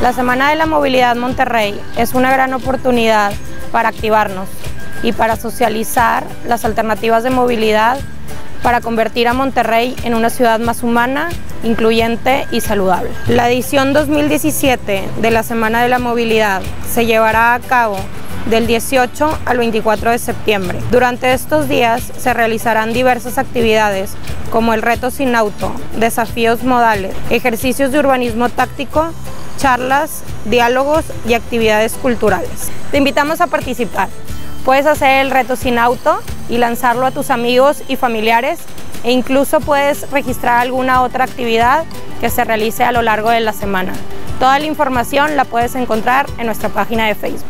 La Semana de la Movilidad Monterrey es una gran oportunidad para activarnos y para socializar las alternativas de movilidad para convertir a Monterrey en una ciudad más humana, incluyente y saludable. La edición 2017 de la Semana de la Movilidad se llevará a cabo del 18 al 24 de septiembre. Durante estos días se realizarán diversas actividades como el reto sin auto, desafíos modales, ejercicios de urbanismo táctico, charlas, diálogos y actividades culturales. Te invitamos a participar. Puedes hacer el reto sin auto y lanzarlo a tus amigos y familiares e incluso puedes registrar alguna otra actividad que se realice a lo largo de la semana. Toda la información la puedes encontrar en nuestra página de Facebook.